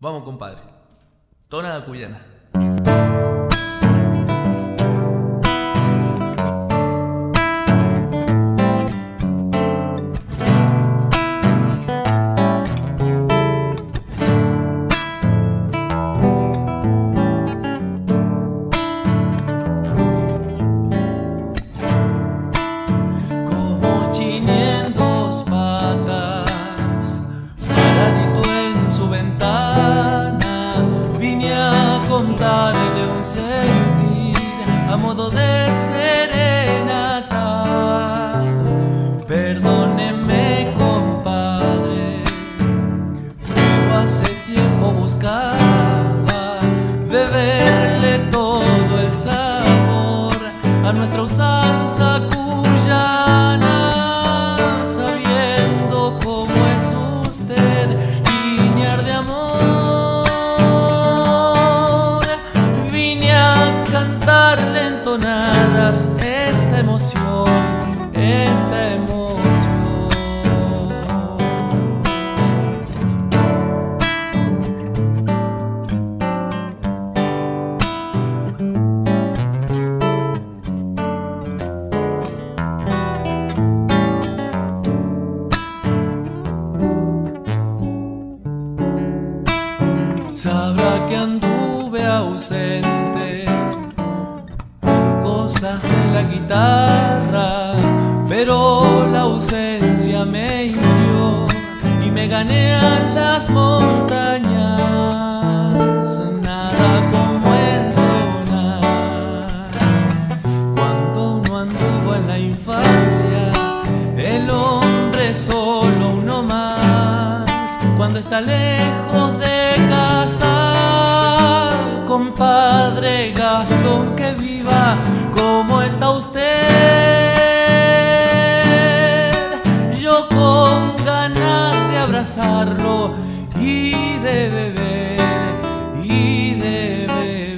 Vamos, compadre. Tona cuyana. Contarle un sentir a modo de serenata. Perdóneme, compadre, pero hace tiempo buscaba beberle todo el sabor a nuestra usanza cuyana, esta emoción, esta emoción. Sabrá que anduve ausente de la guitarra, pero la ausencia me hirió y me gané a las montañas. Nada como el sonar cuando uno anduvo en la infancia, el hombre solo uno más. Cuando está lejos de casa, compadre está usted. Yo con ganas de abrazarlo y de beber y de beber.